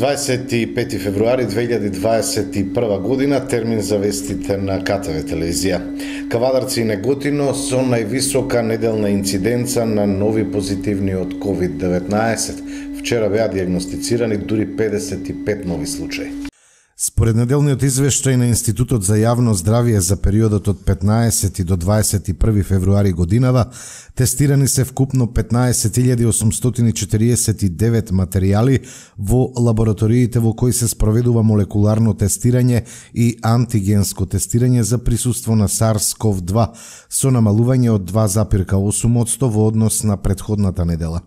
25 февруари 2021 година, термин за вестите на КТВ телевизија. Кавадарци и Неготино со највисока неделна инциденца на нови позитивни од COVID-19. Вчера беа диагностицирани дури 55 нови случаи. Според неделниот извештај на Институтот за јавно здравје за периодот од 15 до 21 февруари годинава, тестирани се вкупно 15.849 материјали во лабораториите во кои се спроведува молекуларно тестирање и антигенско тестирање за присуство на SARS-CoV-2 со намалување од 2,8% во однос на предходната недела.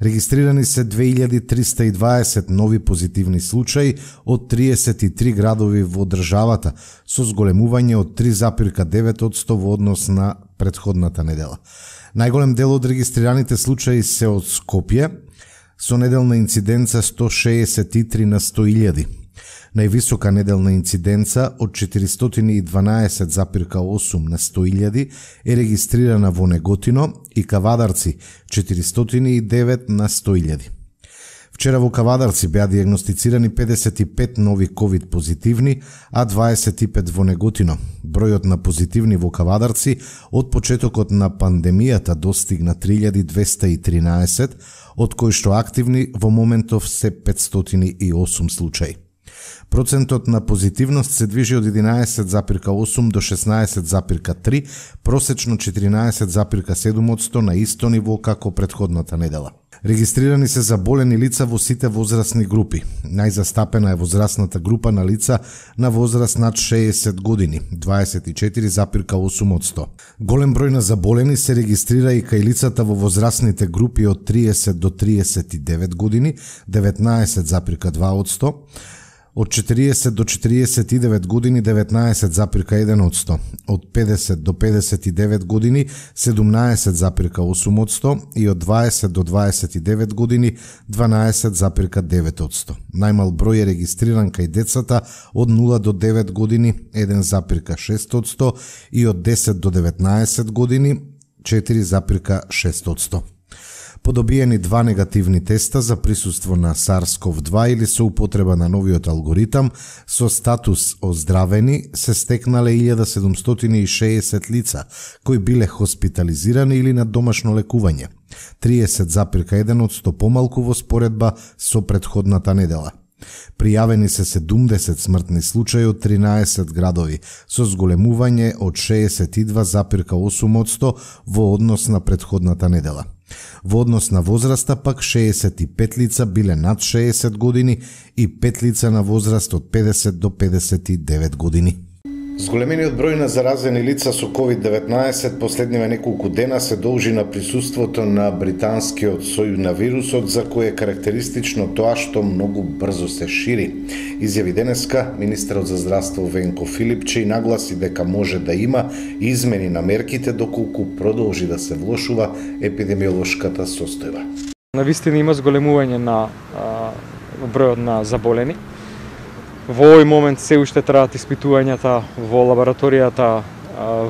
Регистрирани се 2320 нови позитивни случаи од 33 градови во државата, со зголемување од 3,9% во однос на предходната недела. Најголем дел од регистрираните случаи се од Скопје, со неделна инциденца 163 на 100.000 Највисока неделна инциденца од 412,8 на 100.000 е регистрирана во Неготино и Кавадарци 409 на 100.000. Вчера во Кавадарци беа диагностицирани 55 нови ковид позитивни, а 25 во Неготино. Бројот на позитивни во Кавадарци од почетокот на пандемијата достигна 3213, од кои што активни во моментов се 508 случаи. Процентот на позитивност се движи од 11,8 до 16,3, просечно 14,7 на исто ниво како предходната недела. Регистрирани се заболени лица во сите возрастни групи. Најзастапена е возрастната група на лица на возраст над 60 години, 24,8 Голем број на заболени се регистрира и кај лицата во возрастните групи од 30 до 39 години, 19,2 од Од 40 до 49 години 19,1 од 100, од 50 до 59 години 17,8 од 100 и од 20 до 29 години 12,9 од 100. Најмал број е регистриран кај децата од 0 до 9 години 1,6 од 100 и од 10 до 19 години 4,6 од 100 подобиени два негативни теста за присуство на SARS-CoV-2 или со употреба на новиот алгоритам со статус оздравени се стекнале 1760 лица кои биле хоспитализирани или на домашно лекување. 30,1 од 100 помалку во споредба со предходната недела. Пријавени се 70 смртни случаи од 13 градови, со зголемување од 62,8 од 100 во однос на предходната недела. Во однос на возраста пак 65 лица биле над 60 години и 5 лица на возраст од 50 до 59 години. Зголемениот број на заразени лица со COVID-19 последниве неколку дена се должи на присуството на британскиот сој на вирусот, за кој е карактеристично тоа што многу брзо се шири. Изјави денеска министерот за здравство Венко Филипче и нагласи дека може да има измени на мерките доколку продолжи да се влошува епидемиолошката состојба. На вистина има зголемување на бројот на заболени Во овој момент се уште траат испитувањата во лабораторијата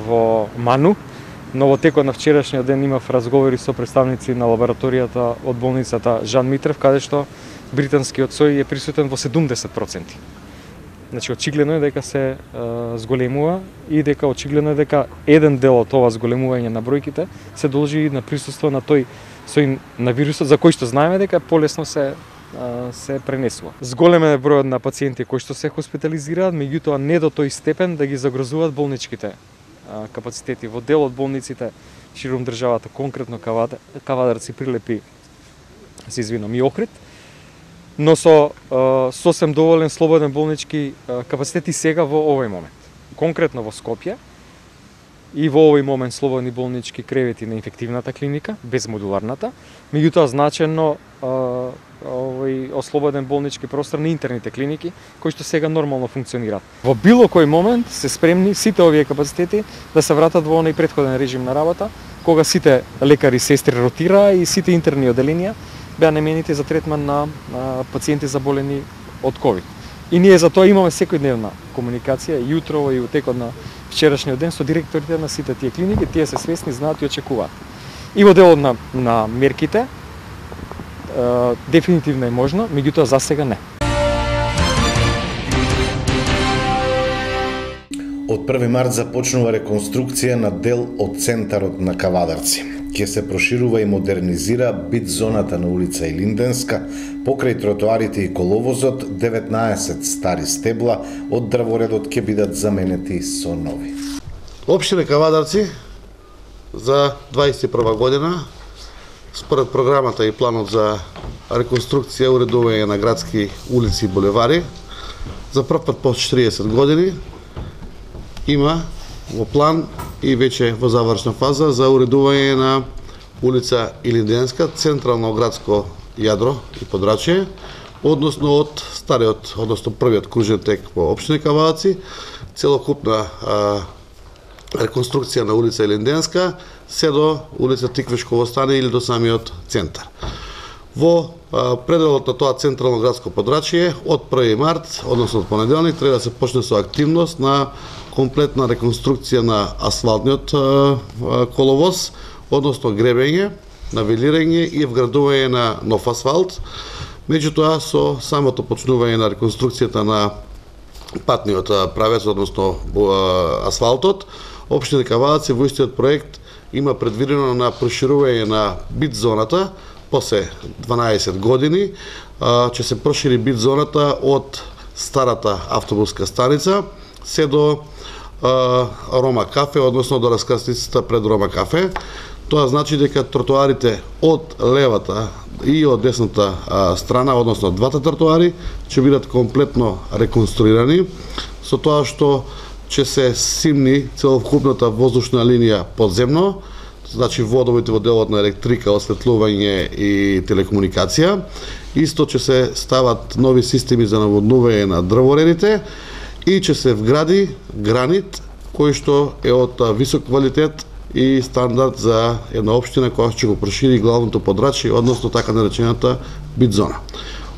во Ману, но во текот на вчерашниот ден имав разговори со представници на лабораторијата од болницата Жан Митрев, каде што британскиот сој е присутен во 70%. Значи, очигледно е дека се е, зголемува и дека очигледно е дека еден дел од ова зголемување на бројките се должи на присуство на тој сој на вирусот за кој што знаеме дека полесно се се пренесува. Зголемен е бројот на пациенти кои што се хоспитализираат, меѓутоа не до тој степен да ги загрозуваат болничките капацитети. Во дел од болниците широм државата, конкретно Кавадарци, Прилепи, се извинам, и Охрид, но со сосем доволен слободен болнички капацитети сега во овој момент. Конкретно во Скопје, и во овој момент слободни болнички кревети на инфективната клиника, без модуларната, меѓутоа значено овој ослободен болнички простор на интерните клиники кои што сега нормално функционираат. Во било кој момент се спремни сите овие капацитети да се вратат во онај претходен режим на работа, кога сите лекари сестри ротираа и сите интерни оделенија беа наменети за третман на, на пациенти заболени од ковид. И ние за тоа имаме секојдневна комуникација, јутрово и во текот на вчерашниот ден со директорите на сите тие клиники, тие се свесни, знаат и очекуваат. И во делот на, на мерките, е, дефинитивно е можно, меѓутоа за сега не. Од 1 март започнува реконструкција на дел од центарот на Кавадарци. Ке се проширува и модернизира бит зоната на улица Илинденска, покрај тротоарите и коловозот, 19 стари стебла од дрворедот ќе бидат заменети со нови. Општина Кавадарци за 21 година според програмата и планот за реконструкција и уредување на градски улици и булевари за прв пат по 40 години има во план и веќе во завршна фаза за уредување на улица Илинденска, централно градско јадро и подрачје, односно од стариот, односно првиот кружен тек во општина Каваци, целокупна а, реконструкција на улица Илинденска, се до улица Тиквешково стане или до самиот центар. Во пределот на тоа централно градско подрачје од 1 март, односно од понеделник, треба да се почне со активност на комплетна реконструкција на асфалтниот коловоз, односно гребење, навелирање и вградување на нов асфалт. Меѓутоа, со самото почнување на реконструкцијата на патниот правец, односно асфалтот, Општина Кавалаци во истиот проект има предвидено на проширување на бит зоната после 12 години, ќе се прошири бит зоната од старата автобуска станица се до Рома кафе, односно до раскрсницата пред Рома кафе. Тоа значи дека тротоарите од левата и од десната страна, односно двата тротоари, ќе бидат комплетно реконструирани, со тоа што ќе се симни целокупната воздушна линија подземно, значи водовите во делот на електрика, осветлување и телекомуникација. Исто ќе се стават нови системи за наводнување на дрворените и ќе се вгради гранит кој што е од висок квалитет и стандард за една општина која ќе го прошири главното подрачје, односно така наречената битзона.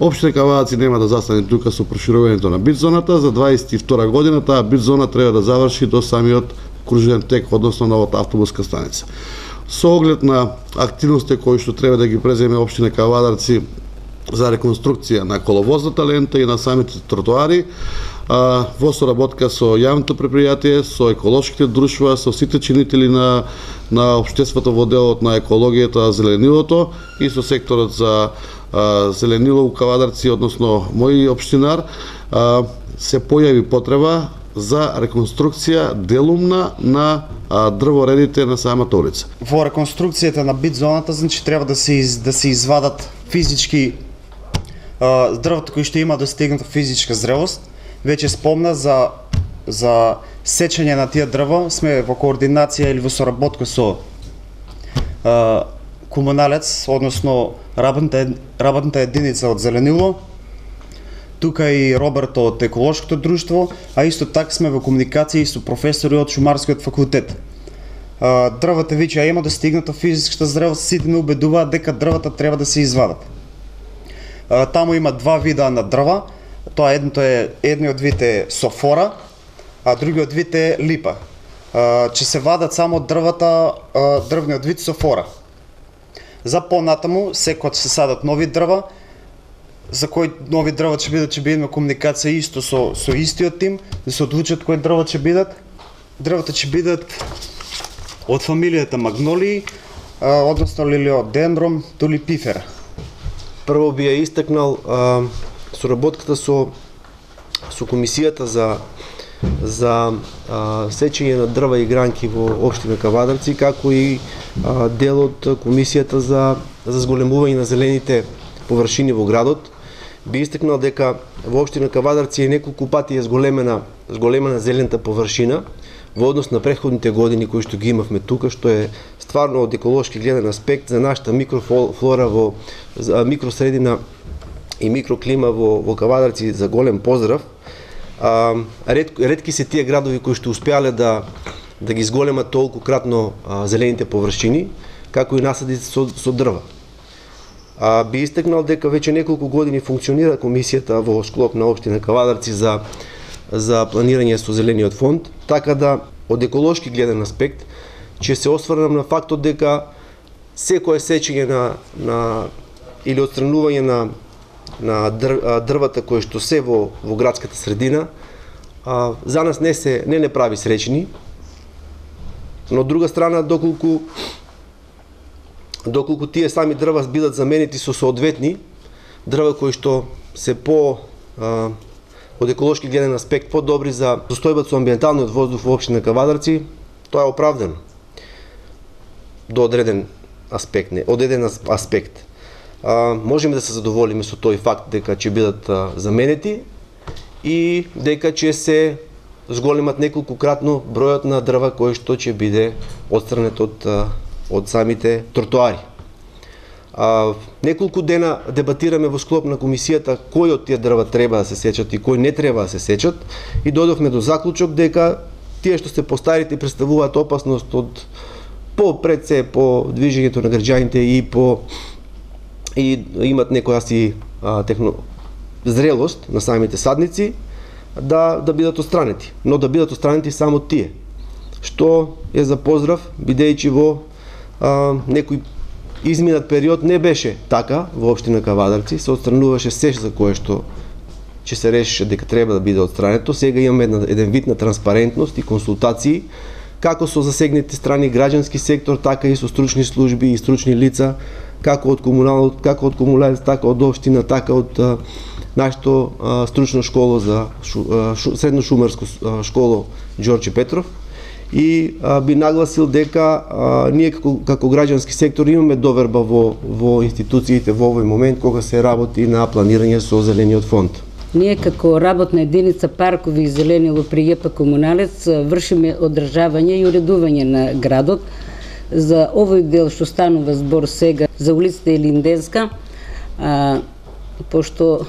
Општина Кавааци нема да застане тука со проширувањето на битзоната за 22 година таа битзона треба да заврши до самиот кружен тек, односно новата автобуска станица. Со оглед на активностите кои што треба да ги преземе општина Кавадарци за реконструкција на коловозната лента и на самите тротоари, а, во соработка со јавното предпријатие, со еколошките друштва, со сите чинители на на обштеството во делот на екологијата, зеленилото и со секторот за а, зеленило у Кавадарци, односно мој обштинар, а, се појави потреба за реконструкција делумна на а, дрворедите на самата улица. Во реконструкцијата на бит зоната, значи треба да се из, да се извадат физички а, дрвото кои што има достигната физичка зрелост, веќе спомна за за сечење на тие дрво, сме во координација или во соработка со а, комуналец, односно работната, работната единица од Зеленило, тука и Роберто од еколошкото друштво, а исто така сме во комуникација со професори од шумарскиот факултет. Дрвата веќе има достигната да физичката зрелост, сите ме убедуваат дека дрвата треба да се извадат. Таму има два вида на дрва, Тоа едното е едниот вид е софора, а другиот вид е липа. Че се вадат само дрвата, дрвниот вид софора. За понатаму, секој се садат нови дрва, за кој нови дрва ќе бидат, ќе бидат комуникација исто со, со истиот тим, да се одлучат кои дрва ќе бидат. Дрвата ќе бидат од фамилијата магнолии, односно лилиодендром тулипифера. Прво би ја истакнал а, соработката со со комисијата за за а, сечење на дрва и гранки во општина Кавадарци, како и а, дел од комисијата за за зголемување на зелените површини во градот. Би истекнал дека во општина Кавадарци е неколку пати е зголемена зголемена зелената површина во однос на претходните години кои што ги имавме тука, што е стварно од еколошки гледен аспект за нашата микрофлора во микросредина и микроклима во, во Кавадарци за голем поздрав. А, ред, редки се тие градови кои што успеале да да ги зголемат толку кратно а, зелените површини, како и насадите со, со дрва. А, би истекнал дека веќе неколку години функционира комисијата во склоп на општина Кавадарци за за планирање со зелениот фонд, така да од еколошки гледен аспект, ќе се осврнам на фактот дека секое сечење на, на или отстранување на на др, дрвата кои што се во во градската средина а, за нас не се не не прави сречни. Но од друга страна доколку доколку тие сами дрва бидат заменети со соодветни дрва кои што се по а, од еколошки гледен аспект подобри за состојбата со амбиенталниот воздух во општина Кавадарци, тоа е оправдано. До одреден аспект, не, од еден аспект. А, можеме да се задоволиме со тој факт дека ќе бидат а, заменети и дека ќе се зголемат неколкократно бројот на дрва кој што ќе биде отстранет од, од самите тротоари. А, неколку дена дебатираме во склоп на комисијата кои од тие дрва треба да се сечат и кои не треба да се сечат и додовме до заклучок дека тие што се постарите представуваат опасност од по пред се по движењето на граѓаните и по и имат некоја си а, техно, зрелост на самите садници да да бидат отстранети, но да бидат отстранети само тие. Што е за поздрав бидејќи во а, некој изминат период не беше така во општина Кавадарци, се отстрануваше се за кое што ќе се решише дека треба да биде отстрането. Сега имаме една, еден вид на транспарентност и консултации како со засегнати страни граѓански сектор, така и со стручни служби и стручни лица, како од комуналот, како од комуналец, така од општина, така од а, нашето а, стручно школо за шу, а, шу, средно шумарско школо Ѓорче Петров и а, би нагласил дека а, ние како, како граѓански сектор имаме доверба во, во институциите во овој момент кога се работи на планирање со зелениот фонд. Ние како работна единица паркови и зеленило при ЈП Комуналец вршиме одржавање и уредување на градот. За овој дел што станува збор сега за улицата Елинденска, а, пошто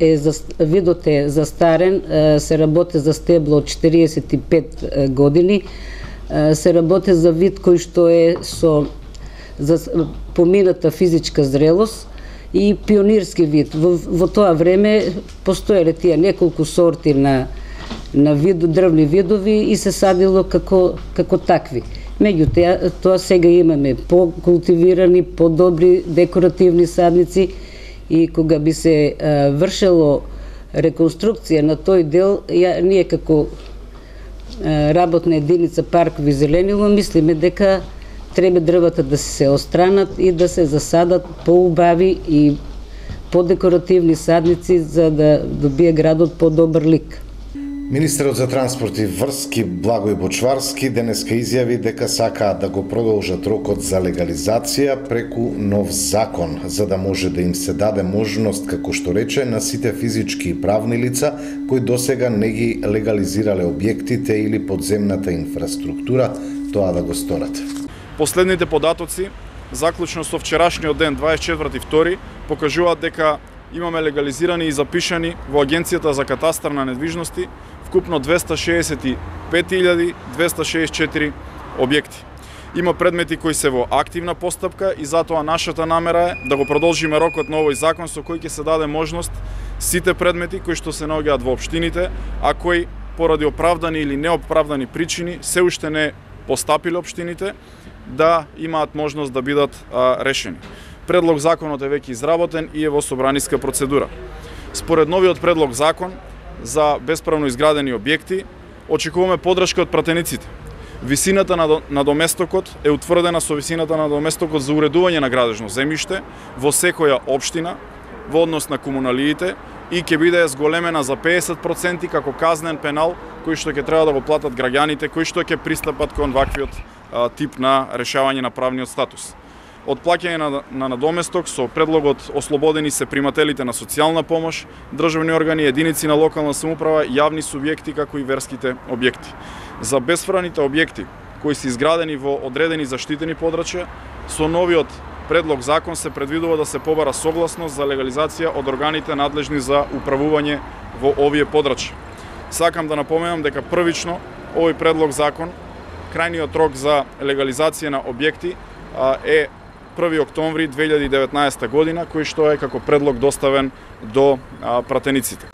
е за, видот е застарен, се работи за стебло од 45 години, се работи за вид кој што е со за помината физичка зрелост и пионирски вид. Во, во тоа време постоеле тие неколку сорти на на вид, дрвни видови и се садило како, како такви. Меѓутоа, тоа сега имаме по-култивирани, по-добри декоративни садници, и кога би се а, вршело реконструкција на тој дел, ја, ние како а, работна единица паркови зеленило мислиме дека треба дрвата да се остранат и да се засадат поубави и подекоративни садници за да добие градот подобар лик. Министерот за транспорт и врски Благој Бочварски денеска изјави дека сакаат да го продолжат рокот за легализација преку нов закон, за да може да им се даде можност, како што рече, на сите физички и правни лица кои досега не ги легализирале објектите или подземната инфраструктура, тоа да го сторат. Последните податоци, заклучно со вчерашниот ден 24.2, покажуваат дека имаме легализирани и запишани во Агенцијата за катастар на недвижности вкупно 265.264 објекти. Има предмети кои се во активна постапка и затоа нашата намера е да го продолжиме рокот на овој закон со кој ќе се даде можност сите предмети кои што се наоѓаат во општините, а кои поради оправдани или неоправдани причини се уште не постапиле општините, да имаат можност да бидат а, решени. Предлог законот е веќе изработен и е во собраниска процедура. Според новиот предлог закон за бесправно изградени објекти, очекуваме подршка од пратениците. Висината на, на доместокот е утврдена со висината на доместокот за уредување на градежно земјиште во секоја општина во однос на комуналиите и ќе биде зголемена за 50% како казнен пенал кој што ќе треба да го платат граѓаните кои што ќе пристапат кон ваквиот а, тип на решавање на правниот статус од плаќање на, на надоместок со предлогот ослободени се примателите на социјална помош, државни органи, единици на локална самоуправа, јавни субјекти како и верските објекти. За бесфраните објекти кои се изградени во одредени заштитени подрачја, со новиот предлог закон се предвидува да се побара согласност за легализација од органите надлежни за управување во овие подрачја. Сакам да напоменам дека првично овој предлог закон крајниот рок за легализација на објекти е 1 октомври 2019 година, кој што е како предлог доставен до пратениците.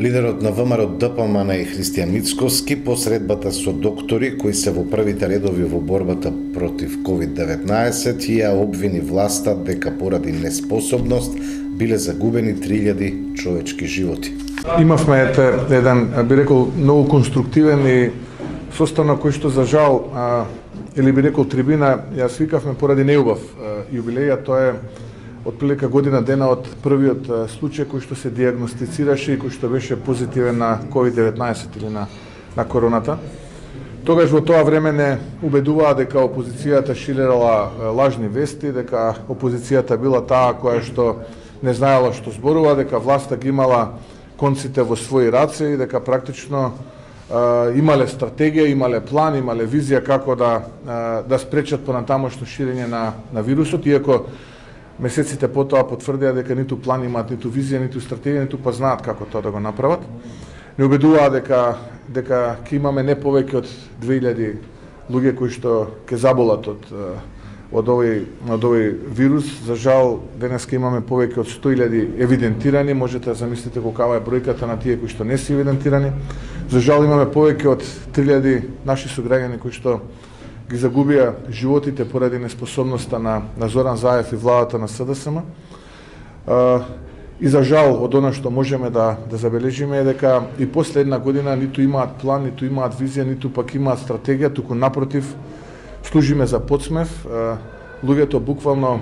Лидерот на ВМРО ДПМН и Христијан Мицковски по средбата со доктори кои се во првите редови во борбата против COVID-19 ја обвини власта дека поради неспособност биле загубени 3000 човечки животи. Имавме ете, еден, би рекол, многу конструктивен и состанок кој што за жал, а, или би рекол трибина, ја свикавме поради неубав јубилеј, а тоа е отприлика година дена од првиот случај кој што се диагностицираше и кој што беше позитивен на COVID-19 или на, на короната. Тогаш во тоа време не убедуваа дека опозицијата шилерала лажни вести, дека опозицијата била таа која што не знаела што зборува, дека власта ги имала конците во своји раце и дека практично имале стратегија, имале план, имале визија како да да спречат понатамошно ширење на на вирусот, иако месеците потоа потврдија дека ниту план имаат, ниту визија, ниту стратегија, ниту па знаат како тоа да го направат. Не убедуваа дека дека ќе имаме не повеќе од 2000 луѓе кои што ќе заболат од од овој од овој вирус. За жал денеска имаме повеќе од 100.000 евидентирани, можете да замислите колкава е бројката на тие кои што не се евидентирани. За жал имаме повеќе од 3000 наши сограѓани кои што ги загубија животите поради неспособноста на, на Зоран Заев и владата на СДСМ. И за жал, од она што можеме да, да забележиме е дека и после една година ниту имаат план, ниту имаат визија, ниту пак имаат стратегија, туку напротив, служиме за подсмев. Луѓето буквално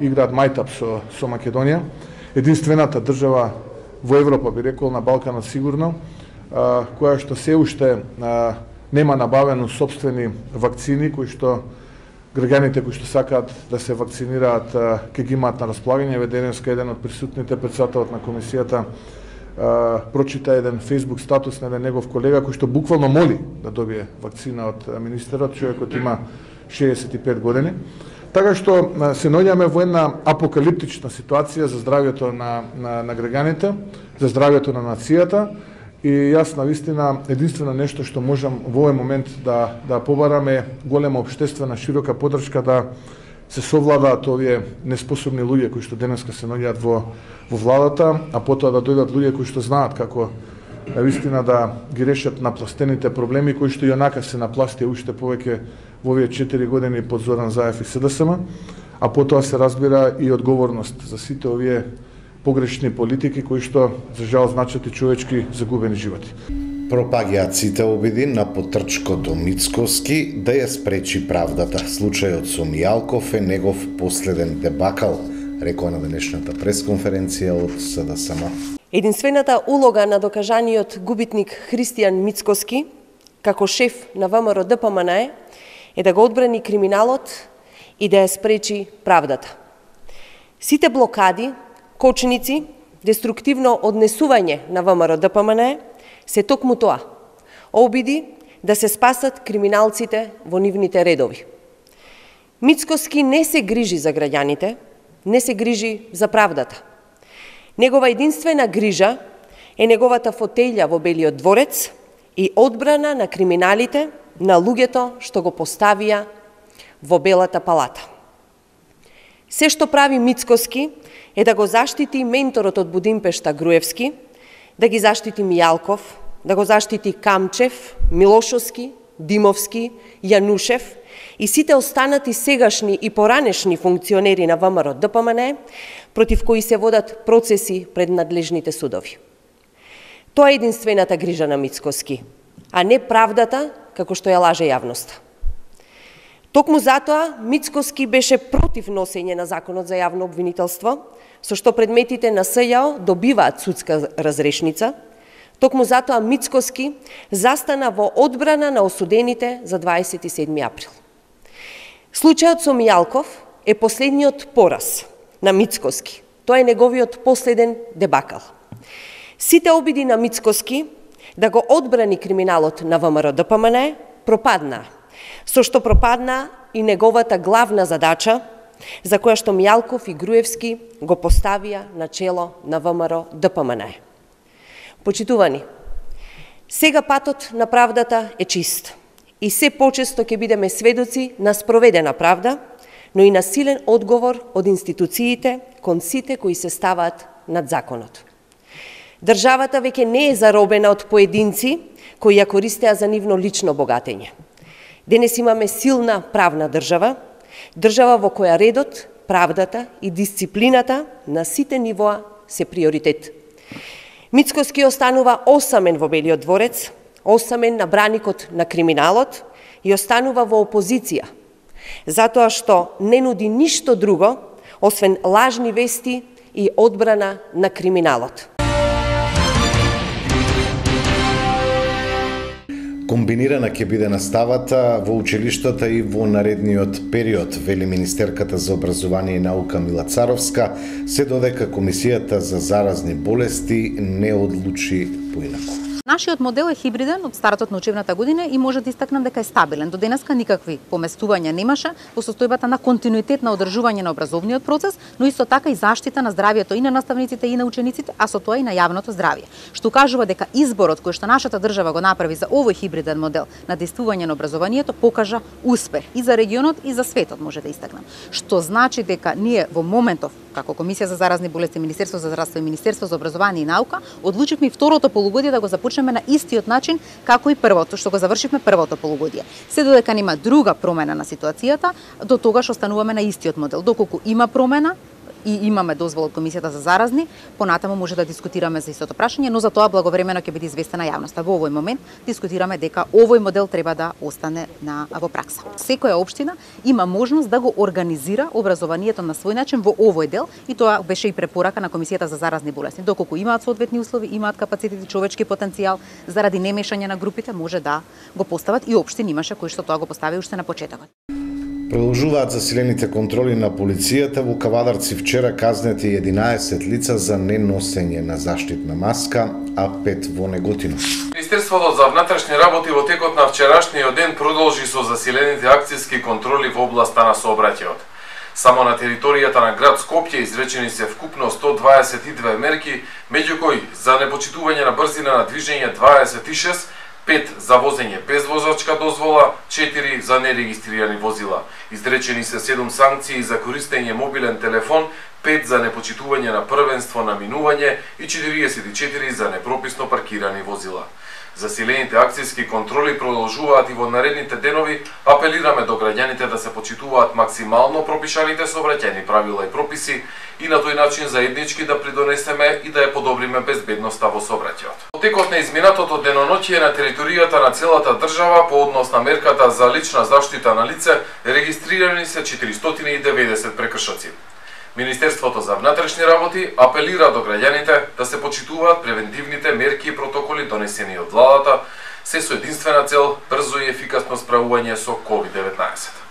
играат мајтап со, со Македонија. Единствената држава во Европа, би рекол, на Балканот сигурно, која што се уште нема набавено собствени вакцини кои што граѓаните кои што сакаат да се вакцинираат ќе ги имаат на располагање. Ве денеска еден од присутните председателот на комисијата прочита еден Facebook статус на еден негов колега кој што буквално моли да добие вакцина од министерот, човекот има 65 години. Така што се наоѓаме во една апокалиптична ситуација за здравјето на, на, на граѓаните, за здравјето на нацијата, И јас на вистина единствено нешто што можам во овој момент да да побараме голема обштествена широка подршка да се совладаат овие неспособни луѓе кои што денеска се наоѓаат во во владата, а потоа да дојдат луѓе кои што знаат како на вистина да ги решат напластените проблеми кои што јонака се напластија уште повеќе во овие 4 години под Зоран Заев и СДСМ, а потоа се разбира и одговорност за сите овие погрешни политики кои што за жал значат и човечки загубени животи. Пропагијаците обиди на потрчко до Мицковски да ја спречи правдата. Случајот со Мијалков е негов последен дебакал, рекоа на денешната пресконференција од СДСМ. Единствената улога на докажаниот губитник Христијан Мицковски, како шеф на ВМРО ДПМН е да го одбрани криминалот и да ја спречи правдата. Сите блокади кочници, деструктивно однесување на ВМРО ДПМН се токму тоа. Обиди да се спасат криминалците во нивните редови. Мицкоски не се грижи за граѓаните, не се грижи за правдата. Негова единствена грижа е неговата фотеља во Белиот дворец и одбрана на криминалите, на луѓето што го поставија во Белата палата. Се што прави Мицкоски е да го заштити менторот од Будимпешта Груевски, да ги заштити Мијалков, да го заштити Камчев, Милошовски, Димовски, Јанушев и сите останати сегашни и поранешни функционери на ВМРО ДПМН, против кои се водат процеси пред надлежните судови. Тоа е единствената грижа на Мицкоски, а не правдата, како што ја лаже јавноста. Токму затоа Мицкоски беше против носење на законот за јавно обвинителство, со што предметите на СЈО добиваат судска разрешница, токму затоа Мицкоски застана во одбрана на осудените за 27 април. Случајот со Мијалков е последниот пораз на Мицкоски. Тоа е неговиот последен дебакал. Сите обиди на Мицкоски да го одбрани криминалот на ВМРО ДПМН пропадна, со што пропадна и неговата главна задача за која што Мјалков и Груевски го поставија на чело на ВМРО ДПМН. Почитувани, сега патот на правдата е чист и се почесто ќе бидеме сведоци на спроведена правда, но и на силен одговор од институциите кон сите кои се ставаат над законот. Државата веќе не е заробена од поединци кои ја користеа за нивно лично богатење. Денес имаме силна правна држава, држава во која редот, правдата и дисциплината на сите нивоа се приоритет. Мицкоски останува осамен во Белиот дворец, осамен на браникот на криминалот и останува во опозиција, затоа што не нуди ништо друго, освен лажни вести и одбрана на криминалот. Комбинирана ќе биде наставата во училиштата и во наредниот период, вели Министерката за образование и наука Мила Царовска, се додека Комисијата за заразни болести не одлучи поинако. Нашиот модел е хибриден од стартот на учебната година и може да истакнам дека е стабилен. До денеска никакви поместувања немаше во состојбата на континуитет на одржување на образовниот процес, но исто така и заштита на здравјето и на наставниците и на учениците, а со тоа и на јавното здравје. Што кажува дека изборот кој што нашата држава го направи за овој хибриден модел на действување на образованието покажа успех и за регионот и за светот може да истакнам. Што значи дека ние во моментов како Комисија за заразни болести, Министерство за здравство и Министерство за образование и наука, одлучивме второто полугодие да го започнеме на истиот начин како и првото, што го завршивме првото полугодие. Се додека нема друга промена на ситуацијата, до тогаш остануваме на истиот модел. Доколку има промена, и имаме дозвола од Комисијата за заразни, понатаму може да дискутираме за истото прашање, но за тоа благовремено ќе биде известена јавноста. Во овој момент дискутираме дека овој модел треба да остане на во пракса. Секоја општина има можност да го организира образованието на свој начин во овој дел и тоа беше и препорака на Комисијата за заразни болести. Доколку имаат соодветни услови, имаат капацитет и човечки потенцијал, заради немешање на групите може да го постават и општини имаше кои што тоа го постави уште на почетокот. Продолжуваат засилените контроли на полицијата во Кавадарци вчера казнети 11 лица за неносење на заштитна маска, а 5 во Неготино. Министерството за внатрешни работи во текот на вчерашниот ден продолжи со засилените акцијски контроли во областа на сообраќајот. Само на територијата на град Скопје изречени се вкупно 122 мерки, меѓу кои за непочитување на брзина на движење 26, 5 за возење без возачка дозвола, 4 за нерегистрирани возила. Изречени се 7 санкции за користење мобилен телефон, 5 за непочитување на првенство на минување и 44 за непрописно паркирани возила. Засилените акцијски контроли продолжуваат и во наредните денови, апелираме до граѓаните да се почитуваат максимално пропишаните сообраќајни правила и прописи и на тој начин заеднички да придонесеме и да ја подобриме безбедноста во сообраќајот. Во текот на изминатото деноноќие на територијата на целата држава по однос на мерката за лична заштита на лице регистрирани се 490 прекршоци. Министерството за внатрешни работи апелира до граѓаните да се почитуваат превентивните мерки и протоколи донесени од владата, се со единствена цел брзо и ефикасно справување со COVID-19.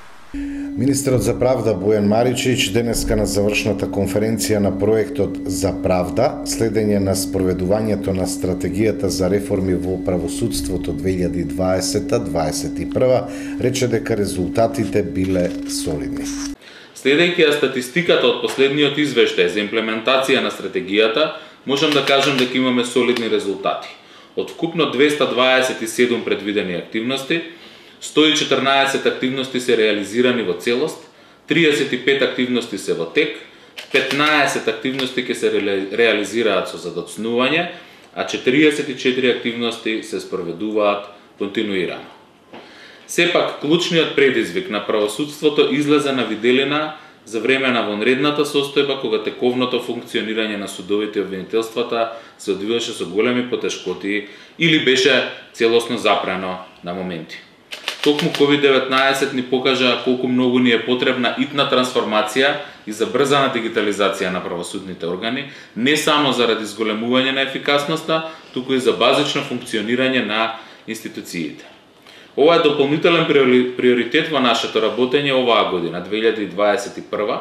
Министерот за правда Бојан Маричич денеска на завршната конференција на проектот За правда, следење на спроведувањето на стратегијата за реформи во правосудството 2020-2021, рече дека резултатите биле солидни. Следејќи ја статистиката од последниот извештај за имплементација на стратегијата, можам да кажам дека имаме солидни резултати. Од вкупно 227 предвидени активности, 114 активности се реализирани во целост, 35 активности се во тек, 15 активности ќе се реализираат со задоцнување, а 44 активности се спроведуваат континуирано. Сепак, клучниот предизвик на правосудството излезе на виделина за време на вонредната состојба кога тековното функционирање на судовите и обвинителствата се одвиваше со големи потешкоти или беше целосно запрено на моменти. Токму COVID-19 ни покажа колку многу ни е потребна итна трансформација и забрзана дигитализација на правосудните органи, не само заради зголемување на ефикасноста, туку и за базично функционирање на институциите. Ова е дополнителен приоритет во нашето работење оваа година, 2021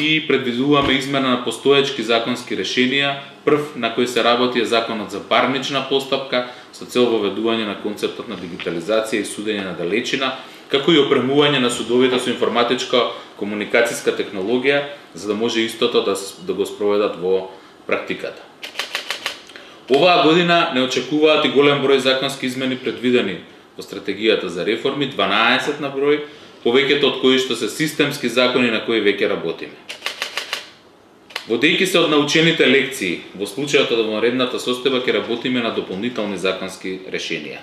и предвидуваме измена на постоечки законски решенија. Прв на кој се работи е законот за парнична постапка со цел воведување на концептот на дигитализација и судење на далечина, како и опремување на судовите со информатичка комуникацијска технологија, за да може истото да, да го спроведат во практиката. Оваа година не очекуваат и голем број законски измени предвидени во стратегијата за реформи, 12 на број, повеќето од кои што се системски закони на кои веќе работиме. Водејќи се од научените лекции, во случајот од вонредната состојба ќе работиме на дополнителни законски решенија.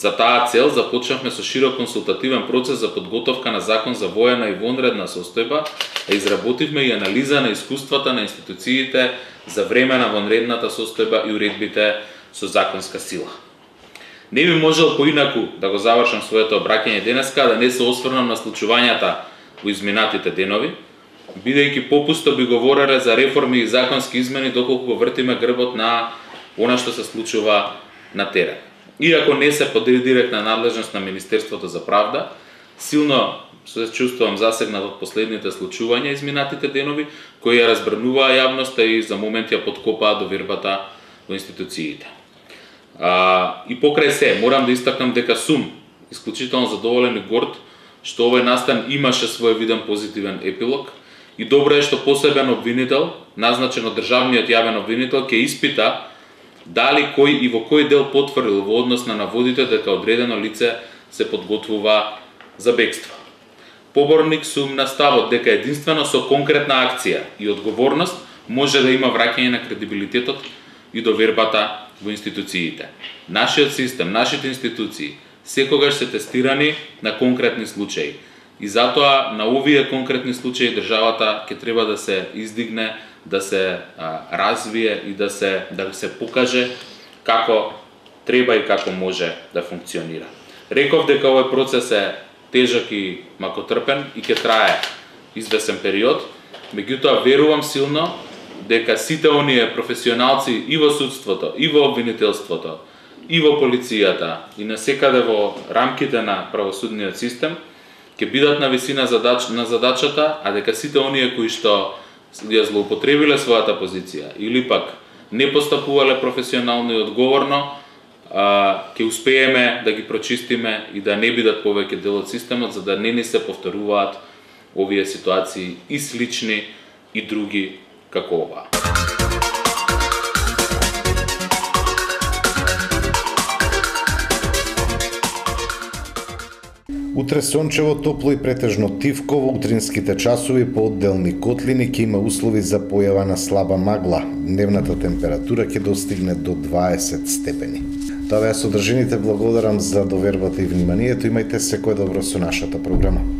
За таа цел започнавме со широк консултативен процес за подготовка на закон за воена и вонредна состојба, а изработивме и анализа на искуствата на институциите за време на вонредната состојба и уредбите со законска сила. Не би можел поинаку да го завршам своето обраќање денеска да не се осврнам на случувањата во изминатите денови, бидејќи попусто би говореле за реформи и законски измени доколку вртиме грбот на она што се случува на терен. Иако не се под директна надлежност на Министерството за правда, силно се чувствувам засегнат од последните случувања изминатите денови, кои ја разбрнуваа јавноста и за момент ја подкопаа довербата во институциите. А, и покрај се, морам да истакнам дека сум исклучително задоволен и горд што овој настан имаше своевиден позитивен епилог и добро е што посебен обвинител, назначен од државниот јавен обвинител, ќе испита дали кој и во кој дел потврдил во однос на наводите дека одредено лице се подготвува за бегство. Поборник сум на ставот дека единствено со конкретна акција и одговорност може да има враќање на кредибилитетот и довербата во институциите. Нашиот систем, нашите институции секогаш се тестирани на конкретни случаи. И затоа на овие конкретни случаи државата ќе треба да се издигне, да се а, развие и да се да се покаже како треба и како може да функционира. Реков дека овој процес е тежок и макотрпен и ќе трае извесен период, меѓутоа верувам силно дека сите оние професионалци и во судството, и во обвинителството, и во полицијата, и на секаде во рамките на правосудниот систем, ќе бидат на висина задач, на задачата, а дека сите оние кои што ја злоупотребиле својата позиција или пак не постапувале професионално и одговорно, а, ќе успееме да ги прочистиме и да не бидат повеќе дел од системот, за да не ни се повторуваат овие ситуации и слични и други како оваа. Утре сончево, топло и претежно тивко во утринските часови по одделни котлини ќе има услови за појава на слаба магла. Дневната температура ќе достигне до 20 степени. Тоа беа содржините, благодарам за довербата и вниманието. Имајте секој добро со нашата програма.